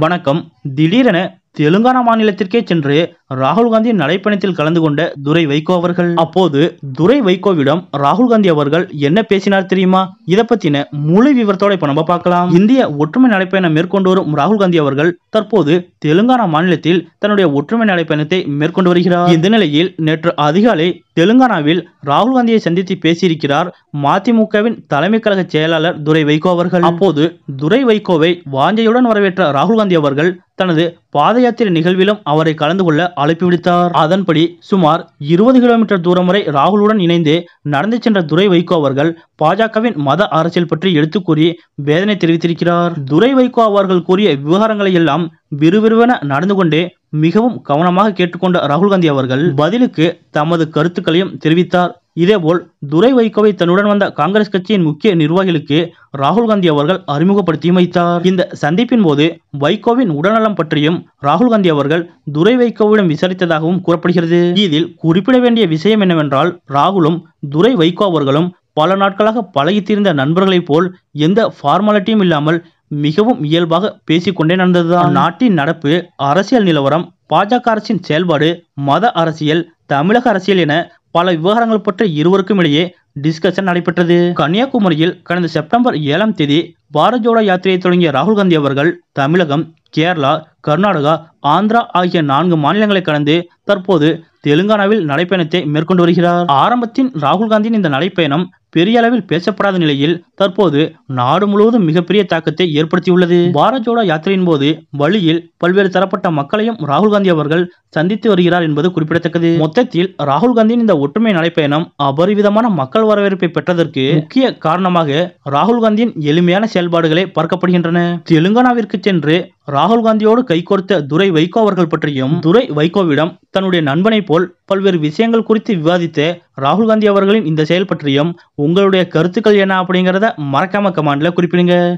வணக்கம். திடீரென தெலுங்கானா மாநிலத்திற்கே சென்று ராகுல் காந்தியின் நடைப்பயணத்தில் கலந்து கொண்ட துரை வைகோ அவர்கள். அப்போது துரை வைகோவிடம் ராகுல் காந்தி அவர்கள் என்ன பேசினார் தெரியுமா? இதை பத்தின முழு விவரத்தோட இப்ப நம்ம பார்க்கலாம். இந்திய ஒற்றுமை நடைப்பயணம் மேற்கொண்டு வரும் ராகுல் காந்தி அவர்கள் தற்போது தெலுங்கானா மாநிலத்தில் தன்னுடைய ஒற்றுமை நடைப்பயணத்தை மேற்கொண்டு வருகிறார். இந்த நிலையில் நேற்று அதிகாலை தெலுங்கானாவில் ராகுல் காந்தியை சந்தித்து பேசியிருக்கிறார் மதிமுகவின் தலைமை கழக செயலாளர் துரை வைகோ அவர்கள். அப்போது துரை வைகோவை வாஞ்சையுடன் வரவேற்ற ராகுல் காந்தி அவர்கள் தனது பாத யாத்திரை நிகழ்விலும் அவரை கலந்து கொள்ள அழைப்பு விடுத்தார். அதன்படி சுமார் இருபது கிலோமீட்டர் தூரம் வரை ராகுலுடன் இணைந்து நடந்து சென்ற துரை வைகோ அவர்கள் பாஜகவின் மத அரசியல் பற்றி எடுத்து கூறி வேதனை தெரிவித்திருக்கிறார். துரை வைகோ அவர்கள் கூறிய விவகாரங்களை எல்லாம் விறுவிறுவென நடந்து கொண்டே மிகவும் கவனமாக கேட்டுக்கொண்ட ராகுல் காந்தி அவர்கள் பதிலுக்கு தமது கருத்துக்களையும் தெரிவித்தார். இதேபோல் துரை வைகோவை தன்னுடன் வந்த காங்கிரஸ் கட்சியின் முக்கிய நிர்வாகிகளுக்கு ராகுல் காந்தி அவர்கள் அறிமுகப்படுத்தியும் வைத்தார். இந்த சந்திப்பின் போது வைகோவின் உடல்நலம் பற்றியும் ராகுல் காந்தி அவர்கள் துரை வைகோவிடம் விசாரித்ததாகவும் கூறப்படுகிறது. இதில் குறிப்பிட வேண்டிய விஷயம் என்னவென்றால் ராகுலும் துரை வைகோ அவர்களும் பல நாட்களாக பழகித்திருந்த நண்பர்களைப் போல் எந்த ஃபார்மாலிட்டியும் இல்லாமல் மிகவும் இயல்பாக பேசிக்கொண்டே நடந்ததுதான். நாட்டின் நடப்பு அரசியல் நிலவரம் பாஜக அரசின் செயல்பாடு மத அரசியல் தமிழக அரசியல் என பல விவகாரங்கள் பற்றி இருவருக்கும் இடையே டிஸ்கஷன் நடைபெற்றது. கன்னியாகுமரியில் கடந்த செப்டம்பர் ஏழாம் தேதி பாரத் ஜோடோ யாத்திரையை தொடங்கிய ராகுல் காந்தி அவர்கள் தமிழகம் கேரளா கர்நாடகா ஆந்திரா ஆகிய நான்கு மாநிலங்களை கடந்து தற்போது தெலுங்கானாவில் நடைப்பயணத்தை மேற்கொண்டு வருகிறார். ஆரம்பத்தின் ராகுல் காந்தியின் இந்த நடைப்பயணம் பெரிய அளவில் பேசப்படாத நிலையில் தற்போது நாடு முழுவதும் மிகப்பெரிய தாக்கத்தை ஏற்படுத்தியுள்ளது. பாரத் ஜோடோ யாத்திரையின் போது வழியில் பல்வேறு தரப்பட்ட மக்களையும் ராகுல் காந்தி அவர்கள் சந்தித்து வருகிறார் என்பது குறிப்பிடத்தக்கது. மொத்தத்தில் ராகுல் காந்தியின் இந்த ஒற்றுமை நடைப்பயணம் அபரிவிதமான மக்கள் வரவேற்பை பெற்றதற்கு முக்கிய காரணமாக ராகுல் காந்தியின் எளிமையான செயல்பாடுகளே பார்க்கப்படுகின்றன. தெலுங்கானாவிற்கு சென்று ராகுல் காந்தியோடு கைகோர்த்த துரை வைகோ அவர்கள் பற்றியும் துரை வைகோவிடம் தன்னுடைய நண்பனை போல் பல்வேறு விஷயங்கள் குறித்து விவாதித்த ராகுல் காந்தி அவர்களின் இந்த செயல் பற்றியும் உங்களுடைய கருத்துக்கள் என்ன அப்படிங்கறத மறக்காம கமாண்ட்ல குறிப்பிடுங்க.